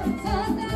Santa.